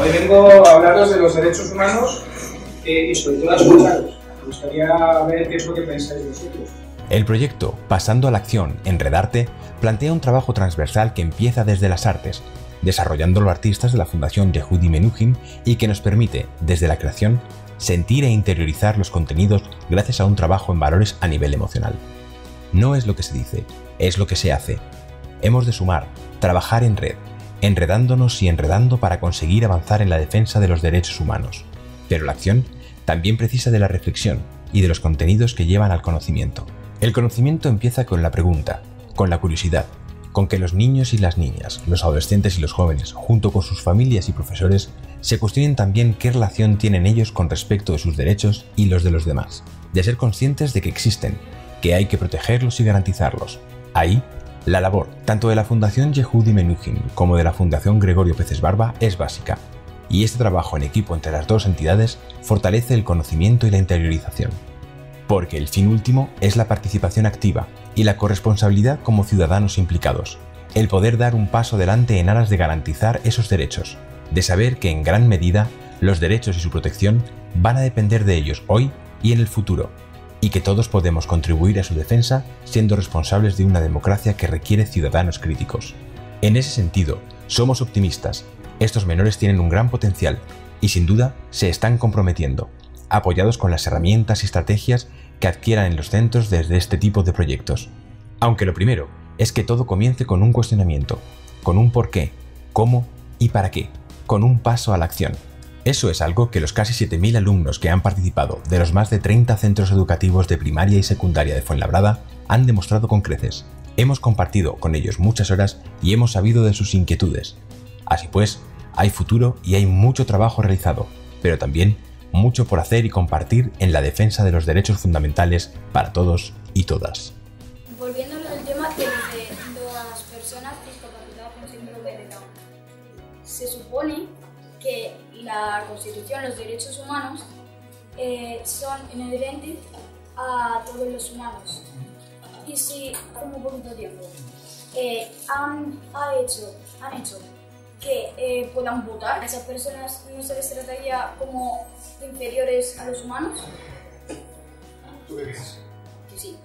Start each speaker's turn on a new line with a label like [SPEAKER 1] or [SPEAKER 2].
[SPEAKER 1] Hoy vengo a hablaros de los derechos humanos eh, y sobre todo a. Me gustaría ver qué es lo que pensáis vosotros.
[SPEAKER 2] El proyecto Pasando a la Acción en Redarte plantea un trabajo transversal que empieza desde las artes, desarrollando los artistas de la Fundación Yehudi Menuhin y que nos permite, desde la creación, sentir e interiorizar los contenidos gracias a un trabajo en valores a nivel emocional. No es lo que se dice, es lo que se hace. Hemos de sumar, trabajar en red, enredándonos y enredando para conseguir avanzar en la defensa de los derechos humanos. Pero la acción también precisa de la reflexión y de los contenidos que llevan al conocimiento. El conocimiento empieza con la pregunta, con la curiosidad, con que los niños y las niñas, los adolescentes y los jóvenes, junto con sus familias y profesores, se cuestionen también qué relación tienen ellos con respecto de sus derechos y los de los demás, de ser conscientes de que existen, que hay que protegerlos y garantizarlos. Ahí, la labor tanto de la Fundación Yehudi Menuhin como de la Fundación Gregorio Peces Barba es básica, y este trabajo en equipo entre las dos entidades fortalece el conocimiento y la interiorización. Porque el fin último es la participación activa y la corresponsabilidad como ciudadanos implicados, el poder dar un paso adelante en aras de garantizar esos derechos, de saber que en gran medida los derechos y su protección van a depender de ellos hoy y en el futuro, y que todos podemos contribuir a su defensa siendo responsables de una democracia que requiere ciudadanos críticos. En ese sentido, somos optimistas. Estos menores tienen un gran potencial y sin duda se están comprometiendo, apoyados con las herramientas y estrategias que adquieran en los centros desde este tipo de proyectos. Aunque lo primero es que todo comience con un cuestionamiento, con un por qué, cómo y para qué, con un paso a la acción. Eso es algo que los casi 7.000 alumnos que han participado de los más de 30 centros educativos de primaria y secundaria de Fuenlabrada han demostrado con creces. Hemos compartido con ellos muchas horas y hemos sabido de sus inquietudes. Así pues, hay futuro y hay mucho trabajo realizado, pero también mucho por hacer y compartir en la defensa de los derechos fundamentales para todos y todas.
[SPEAKER 3] Volviendo al tema de, las personas discapacitadas con síndrome de Down. Se supone que la Constitución, los derechos humanos, eh, son inherentes a todos los humanos. Y si, como un poquito tiempo, eh, han, ha hecho, han hecho que eh, puedan votar, a esas personas no se les trataría como inferiores a los humanos.
[SPEAKER 1] ¿Tú crees?
[SPEAKER 3] sí.